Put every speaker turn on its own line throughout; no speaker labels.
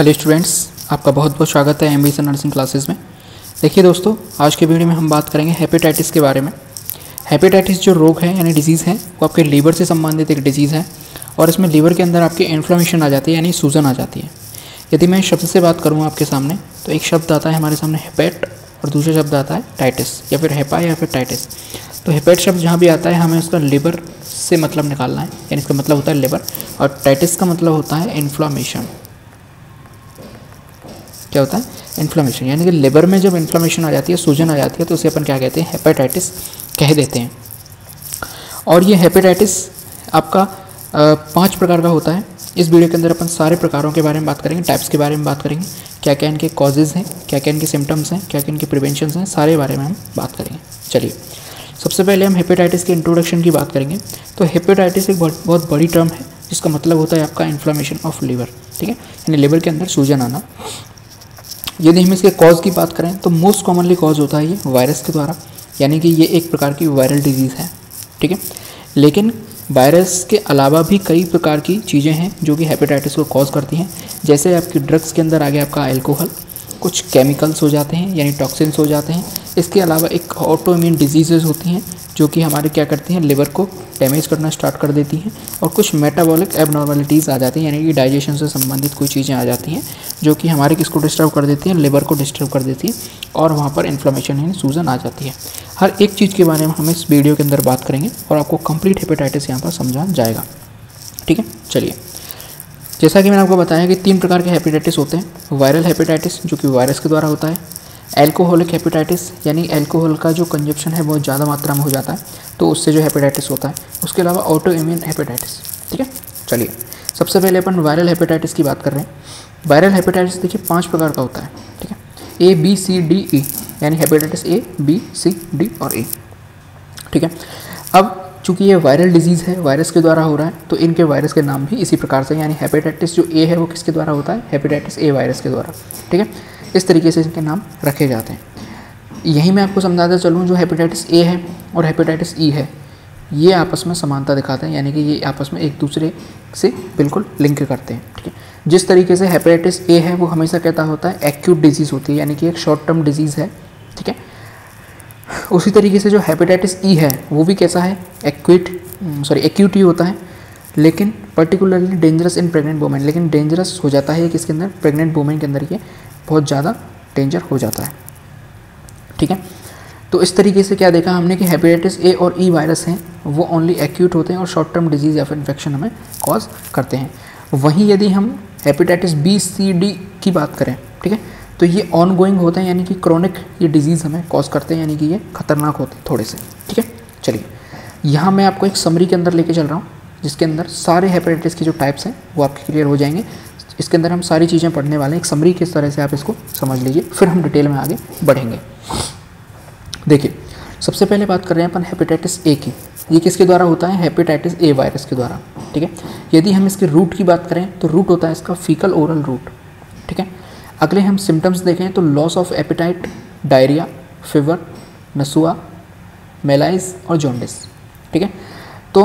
Hello students आपका बहुत बहुत स्वागत है एम बी नर्सिंग क्लासेस में। देखिए दोस्तों, आज के वीडियो में हम बात करेंगे हेपेटाइटिस के बारे में। हेपेटाइटिस जो रोग है, यानी डिज़ीज़ है, वो आपके लीवर से संबंधित एक डिज़ीज़ है और इसमें लीवर के अंदर आपकी इन्फ्लामेशन आ जाती है, यानी सूजन आ जाती है। यदि मैं शब्द से बात करूँ आपके सामने तो एक शब्द आता है हमारे सामने हेपेट और दूसरा शब्द आता है टाइटिस या फिर हेपा या फिर टाइटिस तो हेपेट शब्द जहाँ भी आता है, हमें उसका लिवर से मतलब निकालना है, यानी इसका मतलब होता है लिवर और टाइटिस का मतलब होता है इन्फ्लामेशन क्या होता है? इन्फ्लामेशन यानी कि लिवर में जब इन्फ्लामेशन आ जाती है, सूजन आ जाती है तो उसे अपन क्या कहते हैं? हेपेटाइटिस कह देते हैं। और ये हेपेटाइटिस आपका पाँच प्रकार का होता है। इस वीडियो के अंदर अपन सारे प्रकारों के बारे में बात करेंगे टाइप्स के बारे में बात करेंगे। क्या क्या इनके कॉजेज़ हैं क्या क्या इनके सिम्टम्स हैं क्या क्या इनके प्रिवेंशन हैं, सारे बारे में हम बात करेंगे। चलिए, सबसे पहले हम हेपेटाइटिस के इंट्रोडक्शन की बात करेंगे। तो हेपेटाइटिस एक बहुत बहुत बड़ी टर्म है, जिसका मतलब होता है आपका इन्फ्लामेशन ऑफ़ लीवर ठीक है? यानी लिवर के अंदर सूजन आना। यदि हम इसके कॉज की बात करें तो मोस्ट कॉमनली कॉज होता है ये वायरस के द्वारा, यानी कि ये एक प्रकार की वायरल डिज़ीज़ है, ठीक है? लेकिन वायरस के अलावा भी कई प्रकार की चीज़ें हैं जो कि हेपेटाइटिस को कॉज करती हैं। जैसे आपकी ड्रग्स के अंदर आ गया आपका एल्कोहल कुछ केमिकल्स हो जाते हैं, यानी टॉक्सिन्स हो जाते हैं। इसके अलावा एक ऑटो इम्यून डिज़ीज़ होती हैं जो कि हमारे क्या करती हैं लिवर को डैमेज करना स्टार्ट कर देती हैं और कुछ मेटाबॉलिक एबनॉर्मलिटीज़ आ जाती हैं, यानी कि डाइजेशन से संबंधित कोई चीज़ें आ जाती हैं, जो कि हमारे किसको डिस्टर्ब कर देती हैं लिवर को डिस्टर्ब कर देती है और वहाँ पर इन्फ्लेमेशन यानी सूजन आ जाती है। हर एक चीज़ के बारे में हम इस वीडियो के अंदर बात करेंगे और आपको कंप्लीट हेपेटाइटिस यहाँ पर समझा जाएगा। ठीक है? चलिए। जैसा कि मैंने आपको बताया कि तीन प्रकार के हेपेटाइटिस होते हैं वायरल हेपेटाइटिस जो कि वायरस के द्वारा होता है एल्कोहलिक हेपेटाइटिस यानी एल्कोहल का जो कंजप्शन है, बहुत ज़्यादा मात्रा में हो जाता है तो उससे जो हेपेटाइटिस होता है, उसके अलावा ऑटो इम्यून हेपेटाइटिस ठीक है? चलिए, सबसे पहले अपन वायरल हेपेटाइटिस की बात कर रहे हैं। वायरल हेपेटाइटिस देखिए, पाँच प्रकार का होता है, ठीक है? ए बी सी डी ई यानी hepatitis A B C D और ए ठीक है? अब चूँकि ये वायरल डिज़ीज़ है वायरस के द्वारा हो रहा है तो इनके वायरस के नाम भी इसी प्रकार से यानी हेपेटाइटिस जो ए है, वो किसके द्वारा होता है? हेपेटाइटिस ए वायरस के द्वारा, ठीक है? इस तरीके से इनके नाम रखे जाते हैं। यही मैं आपको समझाता चलूँ, जो हेपेटाइटिस ए है और हेपेटाइटिस ई है, ये आपस में समानता दिखाते हैं, यानी कि ये आपस में एक दूसरे से बिल्कुल लिंक करते हैं, ठीक है? जिस तरीके से हेपेटाइटिस ए है, वो हमेशा कहता होता है एक्यूट डिज़ीज़ होती है, यानी कि एक शॉर्ट टर्म डिज़ीज़ है, ठीक है? उसी तरीके से जो हेपेटाइटिस ई है, वो भी कैसा है? एक्यूट सॉरी एक्यूट ही होता है, लेकिन particularly dangerous in pregnant women लेकिन डेंजरस हो जाता है किसके अंदर? प्रेग्नेंट वोमेन के अंदर, ये बहुत ज़्यादा डेंजर हो जाता है। ठीक है? तो इस तरीके से क्या देखा हमने कि हेपेटाइटिस ए और ई वायरस हैं, वो ओनली एक्यूट होते हैं और शॉर्ट टर्म डिज़ीज़ या फिर इन्फेक्शन हमें कॉज करते हैं। वहीं यदि हम हेपेटाइटिस बी सी डी की बात करें, ठीक है? तो ये ऑन गोइंग होते हैं, यानी कि क्रॉनिक ये डिज़ीज़ हमें कॉज करते हैं, यानी कि ये खतरनाक होते हैं थोड़े से, ठीक है? चलिए, यहाँ मैं आपको एक समरी के अंदर लेके चल रहा हूँ, जिसके अंदर सारे हेपेटाइटिस के जो टाइप्स हैं, वो आपके क्लियर हो जाएँगे। इसके अंदर हम सारी चीज़ें पढ़ने वाले हैं। एक समरी किस तरह से आप इसको समझ लीजिए, फिर हम डिटेल में आगे बढ़ेंगे। देखिए, सबसे पहले बात कर रहे हैं अपन हेपेटाइटिस ए की। ये किसके द्वारा होता है? हेपेटाइटिस ए वायरस के द्वारा, ठीक है? यदि हम इसके रूट की बात करें तो रूट होता है इसका फीकल ओरल रूट ठीक है? अगले हम सिम्टम्स देखें तो loss of appetite diarrhoea fever nausea malaise और जॉन्डिस ठीक है? तो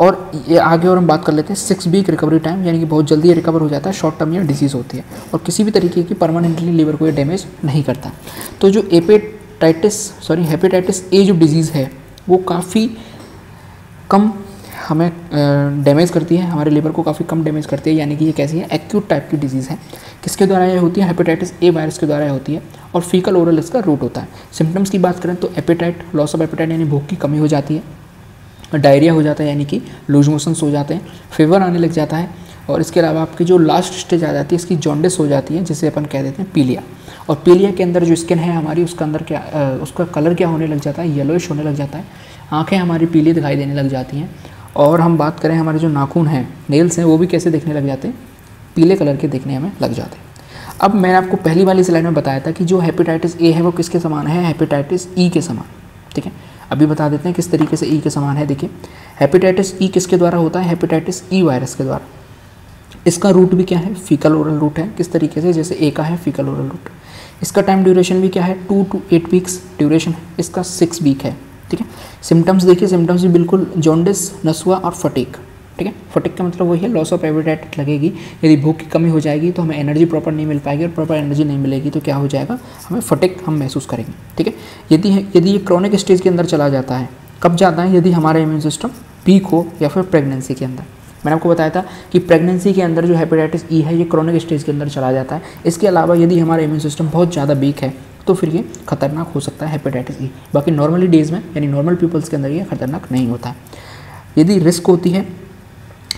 और ये आगे और हम बात कर लेते हैं सिक्स वीक रिकवरी टाइम यानी कि बहुत जल्दी ये रिकवर हो जाता है शॉर्ट टर्म या डिज़ीज़ होती है। और किसी भी तरीके की परमानेंटली लीवर को ये डैमेज नहीं करता। तो जो एपेटाइटिस सॉरी हेपेटाइटिस ए जो डिज़ीज़ है, वो काफ़ी कम हमें डैमेज करती है, हमारे लीवर को काफ़ी कम डैमेज करती है, यानी कि ये कैसी है एक्यूट टाइप की डिज़ीज़ है। किसके द्वारा ये होती है? हेपेटाइटिस ए वायरस के द्वारा होती है। और फीकल ओरल इसका रूट होता है। सिम्टम्स की बात करें तो एपेटाइट लॉस ऑफ़ एपेटाइट यानी भूख की कमी हो जाती है। डायरिया हो जाता है, यानी कि लूज मोशंस हो जाते हैं, फीवर आने लग जाता है, और इसके अलावा आपकी जो लास्ट स्टेज आ जाती है, इसकी जॉन्डिस हो जाती है, जिसे अपन कह देते हैं पीलिया। और पीलिया के अंदर जो स्किन है हमारी, उसका अंदर क्या उसका कलर क्या होने लग जाता है? येलोइश होने लग जाता है। आँखें हमारी पीली दिखाई देने लग जाती हैं, और हम बात करें हमारे जो नाखून हैं नेल्स हैं, वो भी कैसे दिखने लग जाते हैं? पीले कलर के दिखने हमें लग जाते हैं। अब मैंने आपको पहली वाली स्लाइड में बताया था कि जो हेपेटाइटिस ए है, वो किसके समान है? हेपेटाइटिस ई के समान, ठीक है? अभी बता देते हैं किस तरीके से ई के समान है, देखिए। हेपेटाइटिस ई किसके द्वारा होता है? हेपेटाइटिस ई वायरस के द्वारा। इसका रूट भी क्या है? फीकल ओरल रूट है। किस तरीके से? जैसे ए का है फीकल ओरल रूट इसका टाइम ड्यूरेशन भी क्या है? Two to eight weeks duration इसका सिक्स वीक है। ठीक है? सिम्टम्स देखिए सिम्टम्स भी बिल्कुल जॉन्डिस नसुआ और फटीक ठीक है? फटिक का मतलब वही है लॉस ऑफ़ एपिटाइट लगेगी। यदि भूख की कमी हो जाएगी तो हमें एनर्जी प्रॉपर नहीं मिल पाएगी और प्रॉपर एनर्जी नहीं मिलेगी तो क्या हो जाएगा? हमें फटिक हम महसूस करेंगे, ठीक है? यदि यदि ये क्रॉनिक स्टेज के अंदर चला जाता है, कब जाता है? यदि हमारा इम्यून सिस्टम वीक हो या फिर प्रेगनेंसी के अंदर। मैंने आपको बताया था कि प्रेगनेंसी के अंदर जो हेपेटाइटिस ई e है, ये क्रॉनिक स्टेज के अंदर चला जाता है। इसके अलावा यदि हमारा इम्यून सिस्टम बहुत ज़्यादा वीक है तो फिर ये खतरनाक हो सकता है हेपेटाइटिस ई e। बाकी नॉर्मली डेज़ में, यानी नॉर्मल पीपल्स के अंदर ये खतरनाक नहीं होता। यदि रिस्क होती है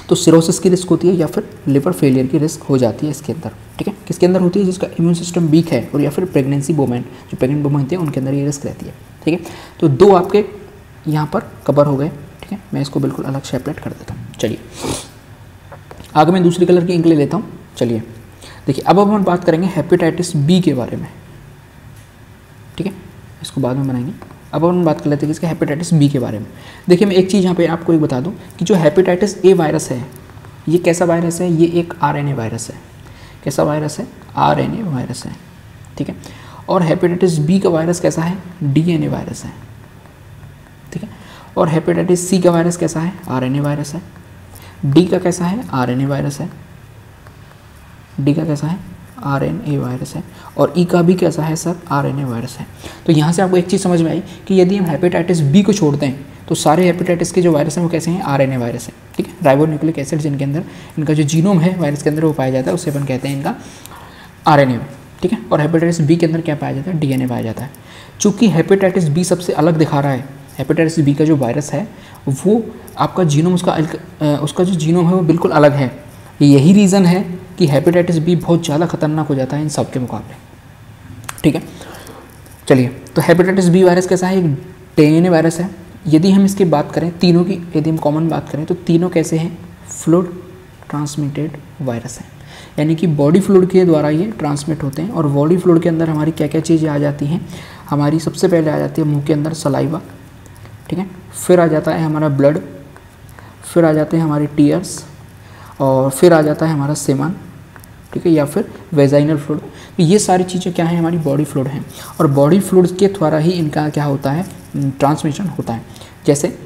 तो सिरोसिस की रिस्क होती है या फिर लिवर फेलियर की रिस्क हो जाती है इसके अंदर, ठीक है? किसके अंदर होती है? जिसका इम्यून सिस्टम वीक है और या फिर प्रेगनेंसी वोमेन जो प्रेगनेंट वोमेन होती है, उनके अंदर ये रिस्क रहती है, ठीक है? तो दो आपके यहाँ पर कवर हो गए, ठीक है? मैं इसको बिल्कुल अलग सेपरेट कर देता हूँ। चलिए, आगे मैं दूसरे कलर की इंक ले लेता हूँ। चलिए, देखिए, अब अब हम बात करेंगे हेपेटाइटिस बी के बारे में, ठीक है? इसको बाद में बनाएँगे। अब हम बात कर लेते हैं इसके हेपेटाइटिस बी के बारे में। देखिए, मैं एक चीज़ यहाँ पे आपको एक बता दूँ कि जो हेपेटाइटिस ए वायरस है, ये कैसा वायरस है? ये एक आरएनए वायरस है। कैसा वायरस है? आरएनए वायरस है। ठीक है? और हेपेटाइटिस बी का वायरस कैसा है? डीएनए वायरस है। ठीक है? और हेपेटाइटिस सी का वायरस कैसा है? आरएनए वायरस है। डी का कैसा है? आरएनए वायरस है। डी का कैसा है? आर एन ए वायरस है। और ई e का भी कैसा है sir? R N A virus है। तो यहाँ से आपको एक चीज़ समझ में आई कि यदि हम हेपेटाइटिस बी को छोड़ते हैं तो सारे हेपेटाइटिस के जो वायरस हैं, वो कैसे हैं? आर एन ए वायरस है। ठीक है? राइबो राइबोन्यूक्लिक एसिड जिनके अंदर, इनका जो जीनोम है, वायरस के अंदर वो पाया जाता है, उसे अपन कहते हैं इनका आर एन ए ठीक है? और हेपेटाइटिस बी के अंदर क्या पाया जाता है? डी एन ए पाया जाता है। चूँकि हेपेटाइटिस बी सबसे अलग दिखा रहा है हेपेटाइटिस बी का जो वायरस है, वो आपका जीनोम उसका उसका जो जीनोम है, वो बिल्कुल अलग है। यही रीज़न है कि हेपेटाइटिस बी बहुत ज़्यादा खतरनाक हो जाता है इन सब के मुकाबले। ठीक है? चलिए तो हेपेटाइटिस बी वायरस कैसा है? एक टेन वायरस है। यदि हम इसकी बात करें, तीनों की, यदि हम कॉमन बात करें तो तीनों कैसे हैं? फ्लूड ट्रांसमिटेड वायरस है। यानी कि बॉडी फ्लूड के द्वारा ये ट्रांसमिट होते हैं और बॉडी फ्लूड के अंदर हमारी क्या क्या चीज़ें आ जाती हैं? हमारी सबसे पहले आ जाती है मुँह के अंदर सलाइवा ठीक है? फिर आ जाता है हमारा ब्लड फिर आ जाते हैं हमारे टीयर्स और फिर आ जाता है हमारा सेमन ठीक है, या फिर वेजाइनल फ्लूड तो ये सारी चीज़ें क्या हैं, हमारी बॉडी फ्लूड हैं। और बॉडी फ्लूड के द्वारा ही इनका क्या होता है ट्रांसमिशन होता है। जैसे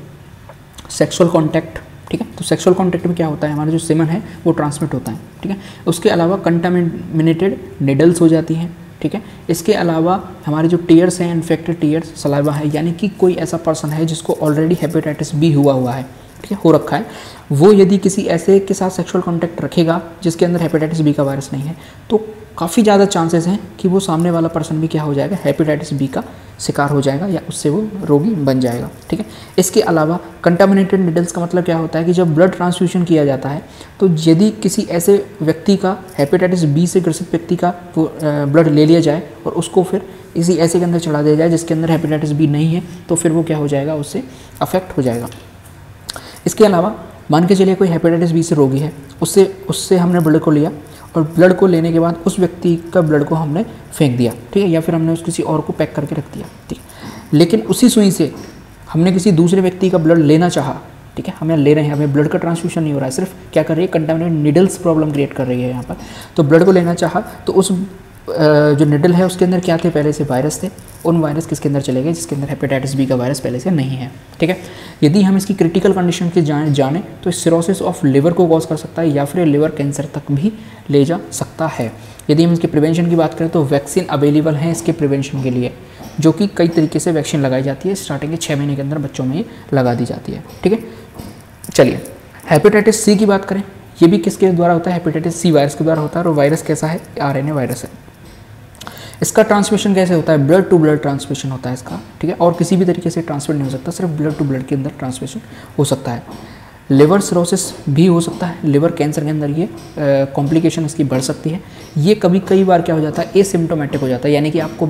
सेक्सुअल कॉन्टैक्ट ठीक है तो सेक्सुअल कॉन्टैक्ट में क्या होता है, हमारा जो सेमन है, वो ट्रांसमिट होता है, ठीक है। उसके अलावा कंटामिनेटेड निडल्स हो जाती हैं, ठीक है। इसके अलावा हमारे जो टीयर्स हैं इन्फेक्टेड टीयर्स सलाइवा है, यानी कि कोई ऐसा पर्सन है जिसको ऑलरेडी हेपेटाइटिस बी हुआ हुआ है। ठीक है हो रखा है। वो यदि किसी ऐसे के साथ सेक्सुअल कॉन्टैक्ट रखेगा, जिसके अंदर हेपेटाइटिस बी का वायरस नहीं है तो काफ़ी ज़्यादा चांसेस हैं कि वो सामने वाला पर्सन भी क्या हो जाएगा हेपेटाइटिस बी का शिकार हो जाएगा या उससे वो रोगी बन जाएगा, ठीक है? इसके अलावा कंटामिनेटेड निडल्स का मतलब क्या होता है कि जब ब्लड ट्रांसफ्यूशन किया जाता है तो यदि किसी ऐसे व्यक्ति का हेपेटाइटिस बी से ग्रसित व्यक्ति का वो ब्लड ले लिया जाए और उसको फिर इसी ऐसे के अंदर चढ़ा दिया जाए जिसके अंदर हेपेटाइटिस बी नहीं है तो फिर वो क्या हो जाएगा, उससे अफेक्ट हो जाएगा। इसके अलावा, मान के चलिए कोई हेपेटाइटिस बी से रोगी है, उससे उससे हमने ब्लड को लिया और ब्लड को लेने के बाद उस व्यक्ति का ब्लड को हमने फेंक दिया, ठीक है? या फिर हमने उस किसी और को पैक करके रख दिया, ठीक है? लेकिन उसी सुई से हमने किसी दूसरे व्यक्ति का ब्लड लेना चाहा, ठीक है? हमें ले रहे हैं, हमें ब्लड का ट्रांसफ्यूशन नहीं हो रहा है, सिर्फ़ क्या कर रही है? कंटामिनेट निडल्स प्रॉब्लम क्रिएट कर रही है यहाँ पर। तो ब्लड को लेना चाहा तो उस जो निडल है, उसके अंदर क्या थे? पहले से वायरस थे। उन वायरस किसके अंदर चले गए? जिसके अंदर हेपेटाइटिस बी का वायरस पहले से नहीं है। ठीक है? यदि हम इसकी क्रिटिकल कंडीशन के जाने जाने तो सिरोसिस ऑफ़ लिवर को कॉज कर सकता है, या फिर लिवर कैंसर तक भी ले जा सकता है। यदि हम इसके प्रिवेंशन की बात करें तो वैक्सीन अवेलेबल है इसके प्रिवेंशन के लिए, जो कि कई तरीके से वैक्सीन लगाई जाती है। स्टार्टिंग के छः महीने के अंदर बच्चों में लगा दी जाती है। ठीक है? चलिए हेपेटाइटिस सी की बात करें। ये भी किसके द्वारा होता है? हेपेटाइटिस सी वायरस के द्वारा होता है, और वायरस कैसा है? आरएनए वायरस है। इसका ट्रांसमिशन कैसे होता है? ब्लड टू ब्लड ट्रांसमिशन होता है इसका, ठीक है? और किसी भी तरीके से ट्रांसमिट नहीं हो सकता, सिर्फ़ ब्लड टू ब्लड के अंदर ट्रांसमिशन हो सकता है। लिवर सरोसिस भी हो सकता है। लिवर कैंसर के अंदर ये कॉम्प्लिकेशन इसकी बढ़ सकती है। ये कभी कई बार क्या हो जाता है एसिम्टोमेटिक हो जाता है। यानी कि आपको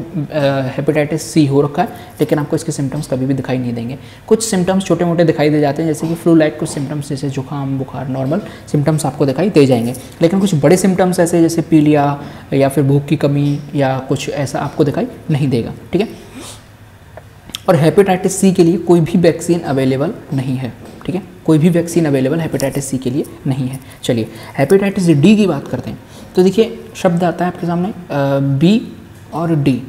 हेपेटाइटिस सी हो रखा है, लेकिन आपको इसके सिम्टम्स कभी भी दिखाई नहीं देंगे। कुछ सिम्टम्स छोटे मोटे दिखाई दे जाते हैं, जैसे कि फ्लू लाइक कुछ सिम्टम्स जैसे जुकाम, बुखार नॉर्मल सिम्टम्स आपको दिखाई दे जाएँगे। लेकिन कुछ बड़े सिम्टम्स ऐसे, जैसे पीलिया या फिर भूख की कमी या कुछ ऐसा आपको दिखाई नहीं देगा, ठीक है? और हेपेटाइटिस सी के लिए कोई भी वैक्सीन अवेलेबल नहीं है। ठीक है? कोई भी वैक्सीन अवेलेबल हेपेटाइटिस सी के लिए नहीं है। चलिए हेपेटाइटिस डी की बात करते हैं। तो देखिए, शब्द आता है आपके सामने बी और डी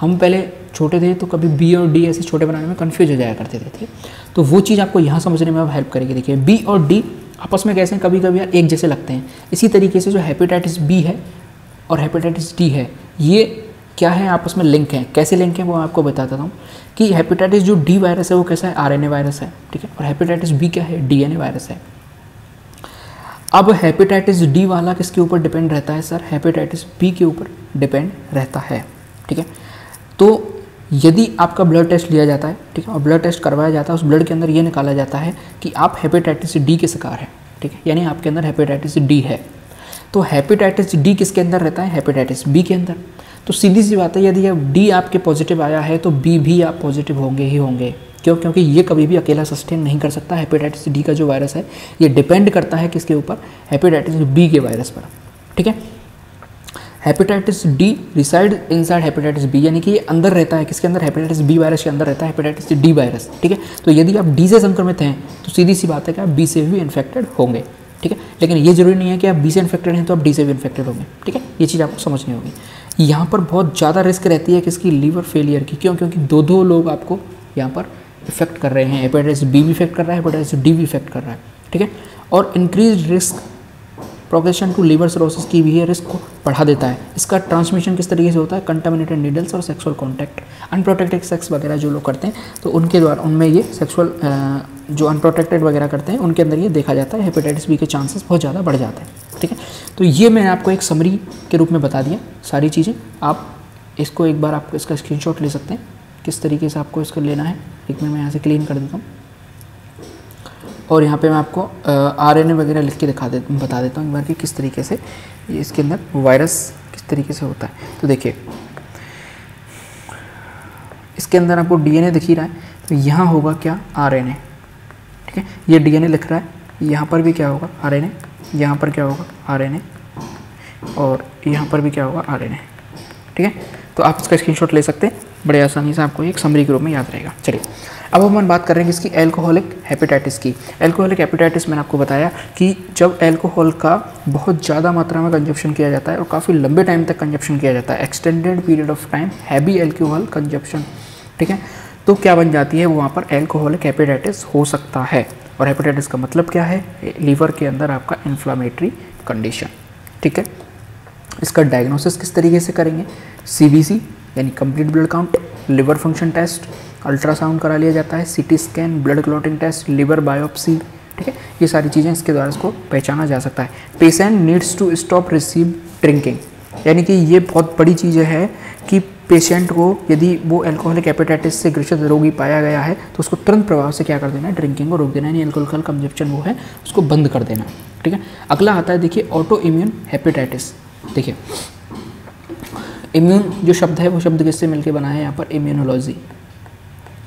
हम पहले छोटे थे तो कभी बी और डी ऐसे छोटे बनाने में कन्फ्यूज़ हो जाया करते थे, ठीक तो वो चीज़ आपको यहाँ समझने में अब हेल्प करेगी। देखिए बी और डी आपस में कैसे हैं? कभी कभी यार एक जैसे लगते हैं। इसी तरीके से जो हेपेटाइटिस बी है और हेपेटाइटिस डी है, ये क्या है आपस में लिंक है। कैसे लिंक है वो आपको बताता हूँ कि हेपेटाइटिस जो डी वायरस है वो कैसा है? आरएनए वायरस है, ठीक है? और हेपेटाइटिस बी क्या है? डीएनए वायरस है। अब हेपेटाइटिस डी वाला किसके ऊपर डिपेंड रहता है सर हेपेटाइटिस बी के ऊपर डिपेंड रहता है, ठीक है? तो यदि आपका ब्लड टेस्ट लिया जाता है, ठीक है? और ब्लड टेस्ट करवाया जाता है, उस ब्लड के अंदर ये निकाला जाता है कि आप हेपेटाइटिस डी के शिकार हैं, ठीक है? यानी आपके अंदर हेपेटाइटिस डी है। तो हेपेटाइटिस डी किसके अंदर रहता है? हेपेटाइटिस बी के अंदर। तो सीधी सी बात है, यदि अब डी आपके पॉजिटिव आया है तो बी भी आप पॉजिटिव होंगे ही होंगे। क्यों? क्योंकि ये कभी भी अकेला सस्टेन नहीं कर सकता हेपेटाइटिस डी का जो वायरस है, ये डिपेंड करता है किसके ऊपर? हेपेटाइटिस बी के वायरस पर। ठीक है? Hepatitis D reside inside hepatitis B यानी कि ये अंदर रहता है। किसके अंदर? हेपेटाइटिस बी वायरस के अंदर रहता है हेपेटाइटिस डी वायरस ठीक है? तो यदि आप डी से संक्रमित हैं तो सीधी सी बात है कि आप बी से भी इन्फेक्टेड होंगे। ठीक है? लेकिन ये ज़रूरी नहीं है कि आप बी से इन्फेक्टेड हैं तो आप डी से भी इन्फेक्टेड होंगे। ठीक है? ये चीज़ आपको समझनी होगी। यहाँ पर बहुत ज़्यादा रिस्क रहती है किसकी लीवर फेलियर की। क्यों? क्योंकि दो दो लोग आपको यहाँ पर इफ़ेक्ट कर रहे हैं। हेपेटाइटिस बी भी इफ़ेक्ट कर रहा है हेपेटाइटिस डी भी इफ़ेक्ट कर रहा है। ठीक है? और increase risk progression to liver cirrhosis की भी रिस्क को बढ़ा देता है। इसका ट्रांसमिशन किस तरीके से होता है? कंटामिनेटेड नीडल्स और सेक्सुअल कॉन्टैक्ट अनप्रोटेक्टेड सेक्स वगैरह जो लोग करते हैं तो उनके द्वारा, उनमें ये सेक्सुअल जो अनप्रोटेक्टेड वगैरह करते हैं, उनके अंदर ये देखा जाता है हेपेटाइटिस बी के चांसेस बहुत ज़्यादा बढ़ जाते हैं। ठीक है? तो ये मैंने आपको एक समरी के रूप में बता दिया, सारी चीज़ें। आप इसको एक बार आप इसका स्क्रीन ले सकते हैं, किस तरीके से आपको इसको लेना है। एक मिनट, मैं यहाँ से क्लीन कर देता हूँ। और यहाँ पे मैं आपको आर एन ए वगैरह लिख के दिखा दे, बता देता हूँ एक बार कि किस तरीके से इसके अंदर वायरस किस तरीके से होता है। तो देखिए, इसके अंदर आपको डीएनए दिख ही रहा है तो यहाँ होगा क्या आरएनए ठीक है, ये डीएनए लिख रहा है, यहाँ पर भी क्या होगा आरएनए यहाँ पर क्या होगा आरएनए और यहाँ पर भी क्या होगा आरएनए ठीक है? तो आप इसका स्क्रीनशॉट ले सकते हैं। बड़े आसानी से आपको एक समरी के रूप में याद रहेगा। चलिए, अब हम बात कर रहे हैं इसकी एल्कोहलिक हेपेटाइटिस की। एल्कोहलिक हेपेटाइटिस मैंने आपको बताया कि जब एल्कोहल का बहुत ज़्यादा मात्रा में कंजप्शन किया जाता है और काफ़ी लंबे टाइम तक कंजप्शन किया जाता है extended period of time heavy alcohol consumption ठीक है? तो क्या बन जाती है, वहाँ पर एल्कोहलिक हेपेटाइटिस हो सकता है। और हेपेटाइटिस का मतलब क्या है? लीवर के अंदर आपका इन्फ्लामेटरी कंडीशन ठीक है? इसका डायग्नोसिस किस तरीके से करेंगे? सीबीसी यानी complete blood count liver function test ultrasound करा लिया जाता है CT scan blood clotting test liver biopsy ठीक है? ये सारी चीज़ें इसके द्वारा इसको पहचाना जा सकता है। Patient needs to stop receive drinking यानी कि ये बहुत बड़ी चीज़ है कि पेशेंट को यदि वो एल्कोहलिक हेपेटाइटिस से ग्रसित रोगी पाया गया है तो उसको तुरंत प्रभाव से क्या कर देना है? ड्रिंकिंग को रोक देना यानी एल्कोहल कंजप्शन वो है, उसको बंद कर देना ठीक है? अगला आता है, देखिए ऑटो इम्यून हेपेटाइटिस देखिए इम्यून जो शब्द है, वो शब्द किससे मिलकर बना है? यहाँ पर इम्यूनोलॉजी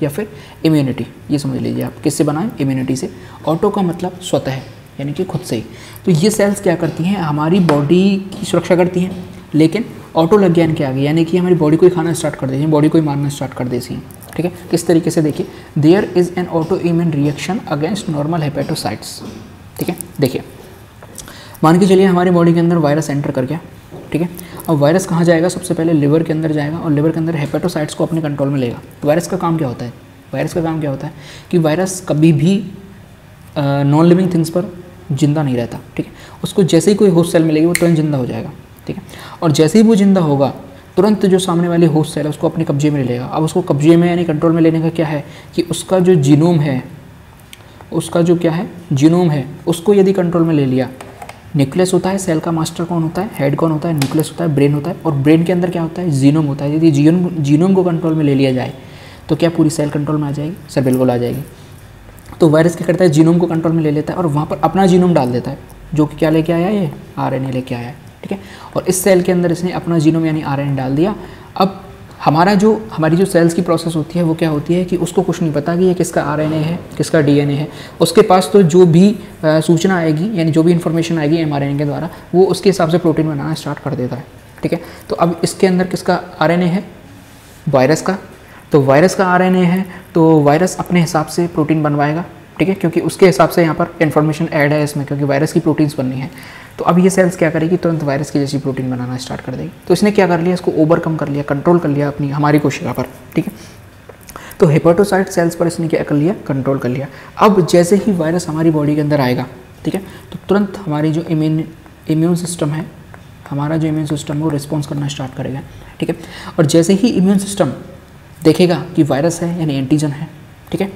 या फिर इम्यूनिटी ये समझ लीजिए आप, किससे बनाए इम्यूनिटी से। ऑटो का मतलब स्वतः, यानी कि खुद से ही। तो ये सेल्स क्या करती हैं? हमारी बॉडी की सुरक्षा करती हैं। लेकिन ऑटो लग गया इनके आगे, यानी कि हमारी बॉडी को ही खाना स्टार्ट कर देती है बॉडी को ही मारना स्टार्ट कर देती हैं। ठीक है? किस तरीके से देखिए there is an autoimmune reaction against normal hepatocytes ठीक है? देखिए मान के चलिए हमारी बॉडी के अंदर वायरस एंटर कर गया, ठीक है? अब वायरस कहाँ जाएगा? सबसे पहले लिवर के अंदर जाएगा और लिवर के अंदर हेपेटोसाइट्स को अपने कंट्रोल में लेगा। तो वायरस का काम क्या होता है? वायरस का काम क्या होता है कि वायरस कभी भी नॉन लिविंग थिंग्स पर ज़िंदा नहीं रहता, ठीक है? उसको जैसे ही कोई होस्ट सेल मिलेगी, वो तुरंत ज़िंदा हो जाएगा, ठीक है? और जैसे ही वो ज़िंदा होगा, तुरंत जो सामने वाली होस्ट सेल है, उसको अपने कब्जे में ले लेगा। अब उसको कब्जे में यानी कंट्रोल में लेने का क्या है? कि उसका जो जीनोम है, उसका जो क्या है? जीनोम है, उसको यदि कंट्रोल में ले लिया न्यूक्लियस होता है सेल का मास्टर कौन होता है? हेड कौन होता है? न्यूक्लियस होता है ब्रेन होता है। और ब्रेन के अंदर क्या होता है? जीनोम होता है। यदि जीनोम जीनोम को कंट्रोल में ले लिया जाए तो क्या पूरी सेल कंट्रोल में आ जाएगी? सर बिल्कुल आ जाएगी। तो वायरस क्या करता है? जीनोम को कंट्रोल में ले लेता है और वहाँ पर अपना जीनोम डाल देता है, जो कि क्या लेके आया? ये आर एन ए लेके आया, ठीक है? और इस सेल के अंदर इसने अपना जीनोम यानी आर एन ए डाल दिया। अब हमारा जो, हमारी जो सेल्स की प्रोसेस होती है, वो क्या होती है कि उसको कुछ नहीं पता कि ये किसका आरएनए है, किसका डीएनए है। उसके पास तो जो भी सूचना आएगी, यानी जो भी इन्फॉर्मेशन आएगी एमआरएनए के द्वारा, वो उसके हिसाब से प्रोटीन बनाना स्टार्ट कर देता है, ठीक है? तो अब इसके अंदर किसका आरएनए है? वायरस का। तो वायरस का आरएनए है तो वायरस अपने हिसाब से प्रोटीन बनवाएगा, ठीक है? क्योंकि उसके हिसाब से यहाँ पर इन्फॉर्मेशन ऐड है इसमें, क्योंकि वायरस की प्रोटीन्स बननी है। तो अब ये सेल्स क्या करेगी? तुरंत वायरस की जैसी प्रोटीन बनाना स्टार्ट कर देगी। तो इसने क्या कर लिया? इसको ओवरकम कर लिया कंट्रोल कर लिया अपनी, हमारी कोशिका पर, ठीक है? तो हेपाटोसाइट सेल्स पर इसने क्या कर लिया? कंट्रोल कर लिया। अब जैसे ही वायरस हमारी बॉडी के अंदर आएगा, ठीक है? तो तुरंत हमारी जो इम्यून इम्यून सिस्टम है, हमारा जो इम्यून सिस्टम है, वो रिस्पॉन्स करना स्टार्ट करेगा, ठीक है? और जैसे ही इम्यून सिस्टम देखेगा कि वायरस है यानी एंटीजन है, ठीक है?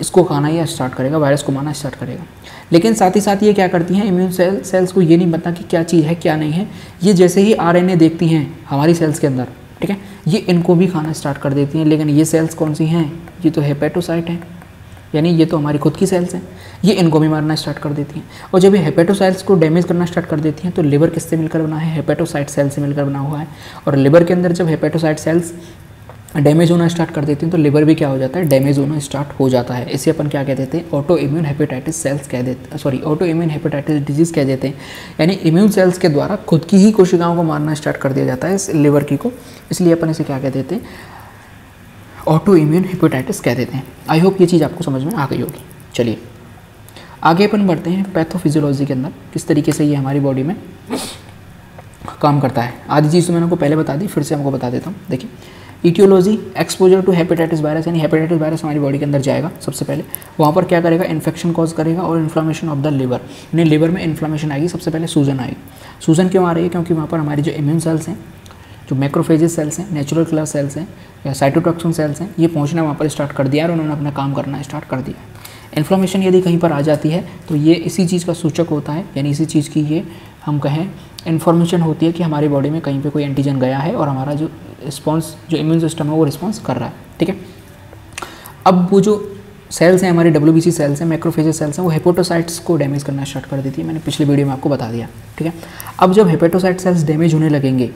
इसको खाना या स्टार्ट करेगा वायरस को मारना स्टार्ट करेगा। लेकिन साथ ही साथ ये क्या करती हैं इम्यून सेल सेल्स को ये नहीं पता कि क्या चीज़ है, क्या नहीं है। ये जैसे ही आरएनए देखती हैं हमारी सेल्स के अंदर, ठीक है? ये इनको भी खाना स्टार्ट कर देती हैं, लेकिन ये सेल्स कौन सी हैं? ये तो हेपेटोसाइट हैं। यानी ये तो हमारी खुद की सेल्स हैं। ये इनको भी मारना स्टार्ट कर देती हैं। और जब ये हेपेटोसाइट्स को डैमेज करना स्टार्ट कर देती हैं तो लिवर किससे मिलकर बना है? हेपेटोसाइट सेल से मिलकर बना हुआ है। और लिवर के अंदर जब हेपेटोसाइट सेल्स डैमेज होना स्टार्ट कर देती हैं तो लिवर भी क्या हो जाता है? डैमेज होना स्टार्ट हो जाता है। इसे अपन क्या कह देते हैं? ऑटो इम्यून हेपेटाइटिस सेल्स कह देते sorry autoimmune hepatitis disease कह देते हैं। यानी इम्यून सेल्स के द्वारा खुद की ही कोशिकाओं को मारना स्टार्ट कर दिया जाता है इस लिवर की को। इसलिए अपन इसे क्या कह देते हैं? ऑटो इम्यून हेपेटाइटिस कह देते हैं। आई होप ये चीज़ आपको समझ में आ गई होगी। चलिए, आगे अपन बढ़ते हैं पैथोफिजियोलॉजी के अंदर। किस तरीके से ये हमारी बॉडी में काम करता है। आधी चीज़ तो मैंने आपको पहले बता दी, फिर से आपको बता देता हूँ। देखिए aetiology exposure to hepatitis virus यानी हेपेटाइटिस वायरस हमारी बॉडी के अंदर जाएगा सबसे पहले। वहाँ पर क्या करेगा? इन्फेक्शन कॉज करेगा और इन्फ्लामेशन ऑफ़ द लिवर यानी लिवर में इन्फ्लामेशन आएगी, सबसे पहले सूजन आएगी। सूजन क्यों आ रही है? क्योंकि वहाँ पर हमारी जो इम्यून सेल्स हैं, जो मैक्रोफेजिस सेल्स हैं नेचुरल क्लर सेल्स हैं, या साइटोटॉक्सिन सेल्स हैं, ये पहुँचना वहाँ पर स्टार्ट कर दिया और उन्होंने अपना काम करना स्टार्ट कर दिया। इन्फ्लामेशन यदि कहीं पर आ जाती है तो ये इसी चीज़ का सूचक होता है, यानी इसी चीज़ की ये हम कहें इन्फॉर्मेशन होती है कि हमारी बॉडी में कहीं पे कोई एंटीजन गया है और हमारा जो रिस्पॉन्स जो इम्यून सिस्टम है वो रिस्पॉन्स कर रहा है, ठीक है? अब वो जो सेल्स हैं, हमारे डब्ल्यूबीसी सेल्स हैं मैक्रोफेजेस सेल्स हैं, वो हेपेटोसाइट्स को डैमेज करना स्टार्ट कर देती है। मैंने पिछले वीडियो में आपको बता दिया, ठीक है? अब जब हेपेटोसाइट सेल्स डैमेज होने लगेंगे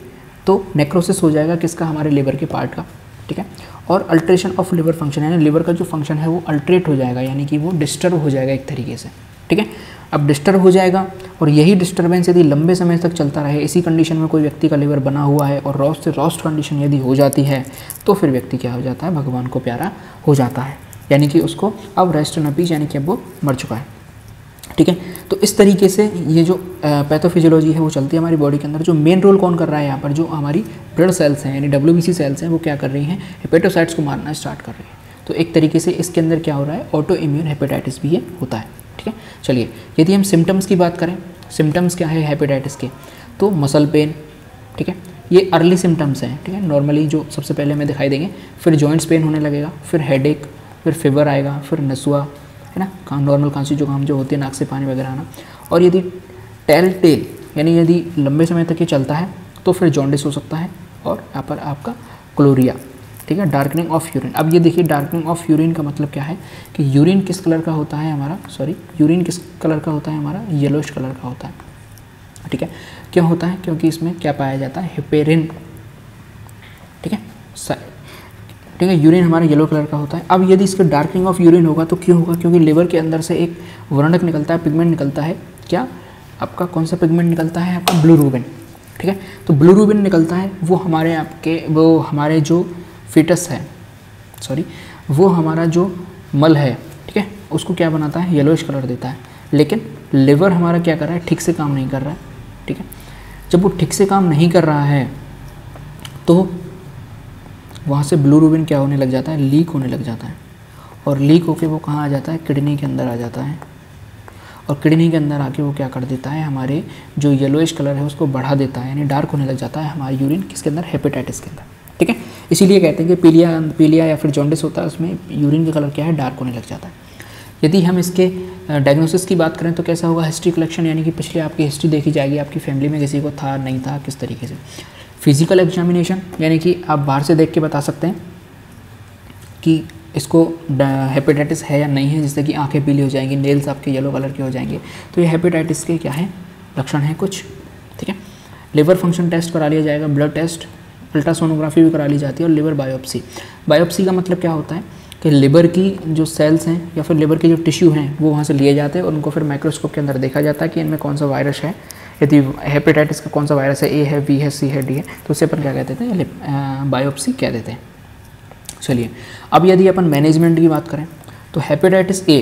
तो नेक्रोसिस हो जाएगा किसका? हमारे लिवर के पार्ट का। ठीक है? और अल्ट्रेशन ऑफ़ लिवर फ़ंक्शन यानी लिवर का जो फ़ंक्शन है वो अल्ट्रेट हो जाएगा, यानी कि वो डिस्टर्ब हो जाएगा एक तरीके से, ठीक है? अब डिस्टर्ब हो जाएगा और यही डिस्टर्बेंस यदि लंबे समय तक चलता रहे, इसी कंडीशन में कोई व्यक्ति का लिवर बना हुआ है और रॉस्ट से रॉस्ट कंडीशन यदि हो जाती है तो फिर व्यक्ति क्या हो जाता है? भगवान को प्यारा हो जाता है, यानी कि उसको अब रेस्ट न पीस यानी कि अब वो मर चुका है। ठीक है? तो इस तरीके से ये जो पैथोफिजियोलॉजी है वो चलती है हमारी बॉडी के अंदर। जो मेन रोल कौन कर रहा है यहाँ पर? जो हमारी ब्लड सेल्स हैं, यानी डब्ल्यू सेल्स हैं, वो क्या कर रही हैं? हेपेटोसाइट्स को मारना स्टार्ट कर रही है। तो एक तरीके से इसके अंदर क्या हो रहा है? ऑटो इम्यून हेपेटाइटिस भी ये होता है, ठीक है? चलिए, यदि हम सिम्टम्स की बात करें सिम्टम्स क्या है हेपेटाइटिस के? तो मसल पेन ठीक है? ये अर्ली सिम्टम्स हैं, ठीक है? नॉर्मली जो सबसे पहले हमें दिखाई देंगे, फिर जॉइंट्स पेन होने लगेगा, फिर हेड फिर फीवर आएगा, फिर नसुआ है ना? काम नॉर्मल खांसी जो काम जो होती है, नाक से पानी वगैरह आना। और यदि टेल टेल यानी यदि लंबे समय तक ये चलता है तो फिर जॉन्डिस हो सकता है और यहाँ पर आपका क्लोरिया ठीक है? डार्कनिंग ऑफ़ यूरिन अब ये देखिए डार्कनिंग ऑफ़ यूरिन का मतलब क्या है? कि यूरिन किस कलर का होता है हमारा? सॉरी यूरिन किस कलर का होता है हमारा? येलोइश कलर का होता है। ठीक है? क्यों होता है? क्योंकि इसमें क्या पाया जाता है? हिपेरिन ठीक है? ठीक है यूरिन हमारा येलो कलर का होता है। अब यदि इसका डार्कनिंग ऑफ़ यूरिन होगा तो क्यों होगा? क्योंकि लिवर के अंदर से एक वर्णक निकलता है पिगमेंट निकलता है। क्या? आपका कौन सा पिगमेंट निकलता है? आपका ब्लू रूबिन ठीक है? तो ब्लू रूबिन निकलता है, वो हमारे आपके, वो हमारे जो फिटस है सॉरी वो हमारा जो मल है, ठीक है? उसको क्या बनाता है? येलोइश कलर देता है। लेकिन लिवर हमारा क्या कर रहा है? ठीक से काम नहीं कर रहा है, ठीक है? जब वो ठीक से काम नहीं कर रहा है तो वहाँ से ब्लू रूबिन क्या होने लग जाता है? लीक होने लग जाता है। और लीक होके वो कहाँ आ जाता है? किडनी के अंदर आ जाता है। और किडनी के अंदर आके वो क्या कर देता है? हमारे जो येलोइश कलर है उसको बढ़ा देता है, यानी डार्क होने लग जाता है हमारे यूरिन किसके अंदर? हेपेटाइटिस के अंदर। ठीक है? इसीलिए कहते हैं कि पीलिया पीलिया या फिर जॉन्डिस होता है, उसमें यूरिन का कलर क्या है? डार्क होने लग जाता है। यदि हम इसके डायग्नोसिस की बात करें तो कैसा होगा? हिस्ट्री कलेक्शन यानी कि पिछले आपकी हिस्ट्री देखी जाएगी, आपकी फैमिली में किसी को था, नहीं था, किस तरीके से? फ़िज़िकल एग्जामिनेशन यानी कि आप बाहर से देख के बता सकते हैं कि इसको हेपेटाइटिस है या नहीं है, जिससे कि आँखें पीली हो जाएँगी नेल्स आपके येलो कलर के हो जाएँगे। तो ये हेपेटाइटिस के क्या है? लक्षण हैं कुछ, ठीक है? लिवर फ़ंक्शन टेस्ट करा लिया जाएगा ब्लड टेस्ट अल्ट्रासोनोग्राफी भी करा ली जाती है, और लिवर बायोप्सी बायोप्सी का मतलब क्या होता है? कि लिवर की जो सेल्स हैं, या फिर लिवर के जो टिश्यू हैं, वो वहाँ से लिए जाते हैं, और उनको फिर माइक्रोस्कोप के अंदर देखा जाता है कि इनमें कौन सा वायरस है। यदि हेपेटाइटिस का कौन सा वायरस है ए है वी है सी है डी है तो उसे अपन क्या कहते थे? बायोप्सी कह देते हैं। चलिए, अब यदि अपन मैनेजमेंट की बात करें तो हेपेटाइटिस ए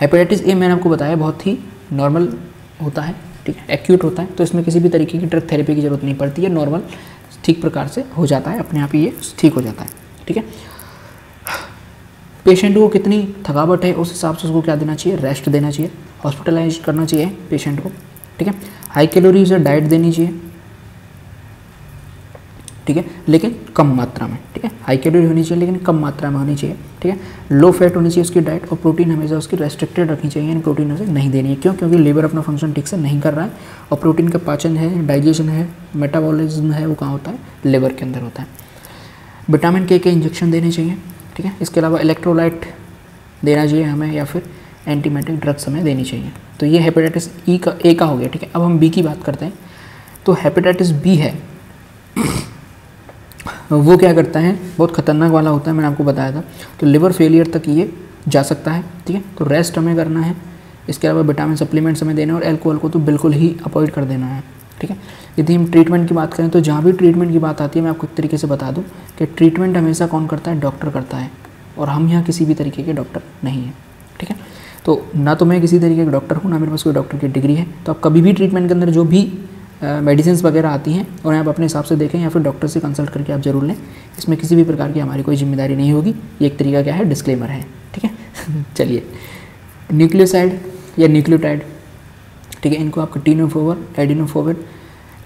हेपेटाइटिस ए मैंने आपको बताया बहुत ही नॉर्मल होता है, ठीक है एक्यूट होता है तो इसमें किसी भी तरीके की ड्रग थेरेपी की ज़रूरत नहीं पड़ती है नॉर्मल ठीक प्रकार से हो जाता है, अपने आप ही ये ठीक हो जाता है, ठीक है? पेशेंट को कितनी थकावट है, उस हिसाब से उसको क्या देना चाहिए? रेस्ट देना चाहिए हॉस्पिटलाइज करना चाहिए पेशेंट को। ठीक है? हाई कैलोरी कैलोरीज डाइट देनी चाहिए। ठीक है? लेकिन कम मात्रा में, ठीक है? हाई कैलोरी होनी चाहिए, लेकिन कम मात्रा में होनी चाहिए, ठीक है? लो फैट होनी चाहिए उसकी डाइट और प्रोटीन हमेशा उसकी रेस्ट्रिक्टेड रखनी चाहिए, यानी प्रोटीन उसे नहीं देनी है। क्यों? क्योंकि लीवर अपना फ़ंक्शन ठीक से नहीं कर रहा है, और प्रोटीन का पाचन है डाइजेशन है मेटाबॉलिज्म है, वो कहाँ होता है? लिवर के अंदर होता है। विटामिन के के इंजेक्शन देने चाहिए, ठीक है? इसके अलावा इलेक्ट्रोलाइट देना चाहिए हमें, या फिर एंटीमेटिक ड्रग्स हमें देनी चाहिए। तो ये हेपेटाइटिस ई का ए का हो गया, ठीक है? अब हम बी की बात करते हैं। तो हेपेटाइटिस बी है। वो क्या करता है? बहुत खतरनाक वाला होता है, मैंने आपको बताया था। तो लिवर फेलियर तक ये जा सकता है, ठीक है? तो रेस्ट हमें करना है। इसके अलावा विटामिन सप्लीमेंट्स हमें देना और एल्कोहल को तो बिल्कुल ही अवॉइड कर देना है, ठीक है? यदि हम ट्रीटमेंट की बात करें तो जहाँ भी ट्रीटमेंट की बात आती है, मैं आपको एक तरीके से बता दूँ कि ट्रीटमेंट हमेशा कौन करता है? डॉक्टर करता है। और हम यहाँ किसी भी तरीके के डॉक्टर नहीं हैं, ठीक है? तो ना तो मैं किसी तरीके का डॉक्टर हूँ, ना मेरे पास कोई डॉक्टर की डिग्री है। तो आप कभी भी ट्रीटमेंट के अंदर जो भी मेडिसिन वगैरह आती हैं और आप अपने हिसाब से देखें या फिर डॉक्टर से कंसल्ट करके आप ज़रूर लें, इसमें किसी भी प्रकार की हमारी कोई ज़िम्मेदारी नहीं होगी। ये एक तरीका क्या है? डिस्क्लेमर है, ठीक है? चलिए। न्यूक्लियोसाइड या न्यूक्लियोटाइड ठीक है? इनको आपका टीनोफोवर एडिनोफोवर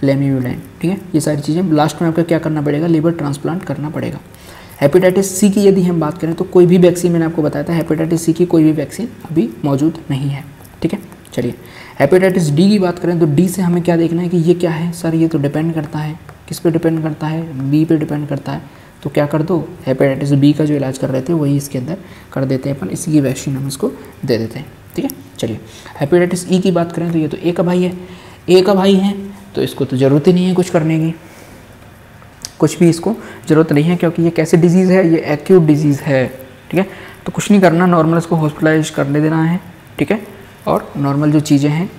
लेम्यूलाइन ठीक है? ये सारी चीज़ें। लास्ट में आपका क्या करना पड़ेगा? लीवर ट्रांसप्लांट करना पड़ेगा। हेपेटाइटिस सी की यदि हम बात करें तो कोई भी वैक्सीन मैंने आपको बताया था हेपेटाइटिस सी की कोई भी वैक्सीन अभी मौजूद नहीं है। ठीक है? चलिए हेपेटाइटिस डी की बात करें तो डी से हमें क्या देखना है कि ये क्या है? सर, ये तो डिपेंड करता है। किस पे डिपेंड करता है? बी पे डिपेंड करता है। तो क्या कर दो? हेपेटाइटिस बी का जो इलाज कर रहे थे, वही इसके अंदर कर देते हैं, अपन इसी की वैक्सीन हम इसको दे देते हैं। ठीक है? चलिए हेपेटाइटिस ई की बात करें तो ये तो ए का भाई है। ए का भाई है तो इसको तो ज़रूरत ही नहीं है कुछ करने की। कुछ भी इसको ज़रूरत नहीं है, क्योंकि ये कैसे डिज़ीज़ है? ये एक्यूट डिज़ीज़ है, ठीक है? तो कुछ नहीं करना नॉर्मल इसको हॉस्पिटलाइज कर ले देना है, ठीक है? और नॉर्मल जो चीज़ें हैं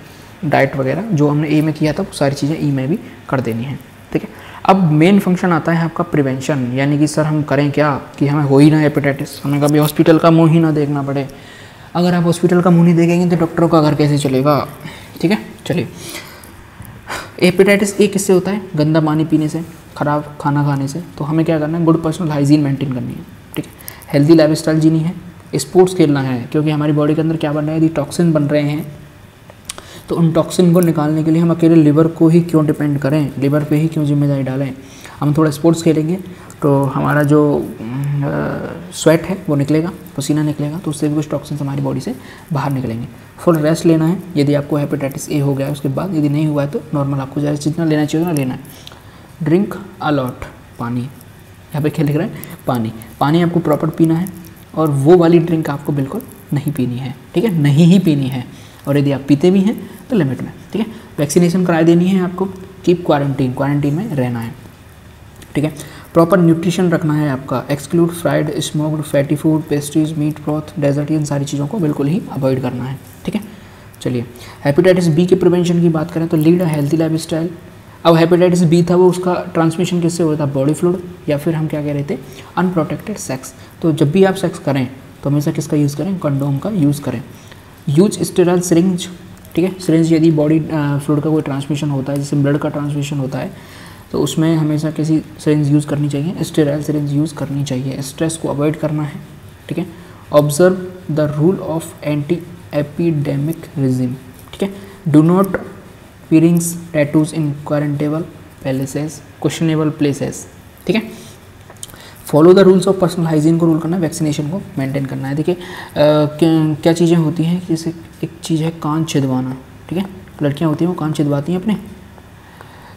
डाइट वगैरह, जो हमने ए में किया था, वो सारी चीज़ें ई में भी कर देनी है, ठीक है? अब मेन फ़ंक्शन आता है आपका प्रिवेंशन यानी कि सर हम करें क्या कि हमें हो ही ना हेपेटाइटिस हमें कभी हॉस्पिटल का मुँह ही ना देखना पड़े। अगर आप हॉस्पिटल का मुँह नहीं देखेंगे तो डॉक्टरों का घर कैसे चलेगा? ठीक है? चलिए। हेपेटाइटिस ए किससे होता है? गंदा पानी पीने से, ख़राब खाना खाने से। तो हमें क्या करना है? गुड पर्सनल हाइजीन मेंटेन करनी है। ठीक है? हेल्दी लाइफ स्टाइल जीनी है। स्पोर्ट्स खेलना है, क्योंकि हमारी बॉडी के अंदर क्या बन रहा है? यदि टॉक्सिन बन रहे हैं तो उन टॉक्सिन को निकालने के लिए हम अकेले लिवर को ही क्यों डिपेंड करें? लिवर पे ही क्यों ज़िम्मेदारी डालें? हम थोड़ा स्पोर्ट्स खेलेंगे तो हमारा जो स्वेट है, वो निकलेगा। पसीना निकलेगा तो उससे भी कुछ टॉक्सिन हमारी बॉडी से बाहर निकलेंगे। फुल रेस्ट लेना है। यदि आपको हेपेटाइटिस ए हो गया है उसके बाद यदि नहीं हुआ है तो नॉर्मल आपको ज़्यादा जितना लेना चाहिए उतना लेना है। ड्रिंक अलॉट पानी। यहाँ पे क्या लिख रहा है? पानी। पानी आपको प्रॉपर पीना है और वो वाली ड्रिंक आपको बिल्कुल नहीं पीनी है। ठीक है? नहीं ही पीनी है। और यदि आप पीते भी हैं तो लिमिट में। ठीक है? वैक्सीनेशन कराई देनी है आपको। कीप क्वारंटीन क्वारंटीन में रहना है। ठीक है? प्रॉपर न्यूट्रिशन रखना है आपका। Exclude fried smoked fatty food pastries meat broth dessert इन सारी चीज़ों को बिल्कुल ही अवॉइड करना है, ठीक है? चलिए हेपेटाइटिस बी के प्रिवेंशन की बात करें तो lead a healthy lifestyle अब हेपेटाइटिस बी था, वो उसका ट्रांसमिशन किससे हुआ था? बॉडी फ्लूड या फिर हम क्या कह रहे थे? अनप्रोटेक्टेड सेक्स तो जब भी आप सेक्स करें तो हमेशा किसका यूज़ करें? कंडोम का यूज़ करें। यूज़ स्टेरल सिरिंज ठीक है? सिरिंज यदि बॉडी फ्लूड का कोई ट्रांसमिशन होता है, जैसे ब्लड का ट्रांसमिशन होता है तो उसमें हमेशा किसी सिरिंज यूज़ करनी चाहिए स्टेराइल सिरिंज यूज़ करनी चाहिए। स्ट्रेस को अवॉइड करना है, ठीक है? Observe the rule of anti epidemic regime ठीक है? Do not piercings tattoos in questionable places questionable places ठीक है? Follow the rules of personal hygiene को रूल करना वैक्सीनेशन को मेंटेन करना है। देखिए क्या चीज़ें होती हैं जैसे एक चीज़ है, कान छिदवाना, ठीक है? लड़कियाँ होती हैं, वो कान छिदवाती हैं अपने।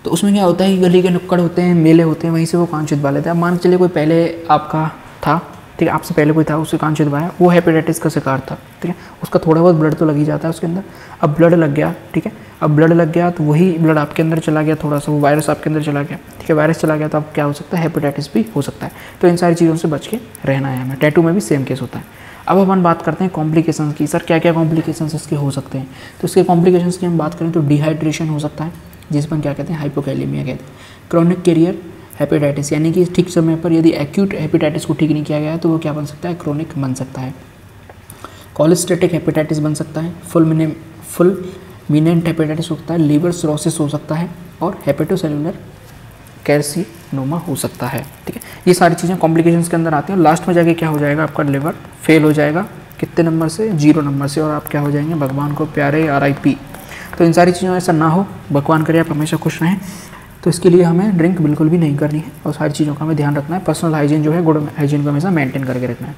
तो उसमें क्या होता है कि गली के नुक्कड़ होते हैं, मेले होते हैं, वहीं से वो कान छिदवा लेते हैं अब मान के चलिए कोई पहले आपका था, ठीक है, आपसे पहले कोई था, उससे कान छिदवाया वो हेपेटाइटिस का शिकार था, ठीक है। उसका थोड़ा बहुत ब्लड तो लग ही जाता है उसके अंदर। अब ब्लड लग गया, ठीक है। अब ब्लड लग गया तो वही ब्लड आपके अंदर चला गया थोड़ा सा, वो वायरस आपके अंदर चला गया, ठीक है। वायरस चला गया तो अब क्या हो सकता है हेपेटाइटिस भी हो सकता है। तो इन सारी चीज़ों से बच के रहना है हमें। टैटू में भी सेम केस होता है। अब अपन बात करते हैं कॉम्प्लिकेशन की। सर क्या क्या कॉम्प्लिकेशन इसके हो सकते हैं? तो इसके कॉम्प्लिकेशन की हम बात करें तो डिहाइड्रेशन हो सकता है जिस पर क्या कहते हैं हाइपोकैलेमिया कहते हैं। क्रॉनिक कैरियर हेपेटाइटिस यानी कि ठीक समय पर यदि एक्यूट हेपेटाइटिस को ठीक नहीं किया गया तो वो क्या बन सकता है? क्रोनिक बन सकता है। कॉलिस्टेटिक हेपेटाइटिस बन सकता है। फुल मिने फुल मीनेंट हेपेटाइटिस हो सकता है। लीवर सिरोसिस हो सकता है और हेपेटोसेलुलर कैरसीनोमा हो सकता है। ठीक है? ये सारी चीज़ें कॉम्प्लिकेशन के अंदर आती हैं लास्ट में जाके क्या हो जाएगा? आपका लिवर फेल हो जाएगा। कितने नंबर से? ज़ीरो नंबर से। और आप क्या हो जाएँगे? भगवान को प्यारे आरआईपी तो इन सारी चीज़ों में ऐसा ना हो। भगवान करे आप हमेशा खुश रहें। तो इसके लिए हमें ड्रिंक बिल्कुल भी नहीं करनी है। और सारी चीज़ों का हमें ध्यान रखना है। पर्सनल हाइजीन जो है गुड हाइजीन को हमेशा मेंटेन करके रखना है।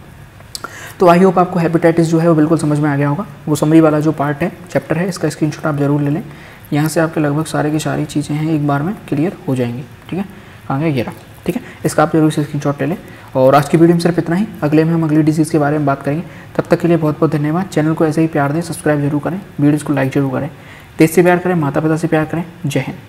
तो आई होप आपको हेपेटाइटिस जो है, वो बिल्कुल समझ में आ गया होगा। वो समरी वाला जो पार्ट है, चैप्टर है, इसका स्क्रीनशॉट आप ज़रूर ले लें। यहाँ से आपके लगभग सारे की सारी चीज़ें हैं, एक बार में क्लियर हो जाएँगी। ठीक है? कहाँ गया ये ठीक है? इसका आप ज़रूर से स्क्रीन ले लें। और आज की वीडियो में सिर्फ़ इतना ही। अगले में हम अगली डिज़ीज़ के बारे में बात करेंगे। तब तक के लिए बहुत बहुत धन्यवाद। चैनल को ऐसे ही प्यार दें सब्सक्राइब ज़रूर करें। वीडियोज़ को लाइक ज़रूर करें। देश से प्यार करें माता पिता से प्यार करें। जय हिंद।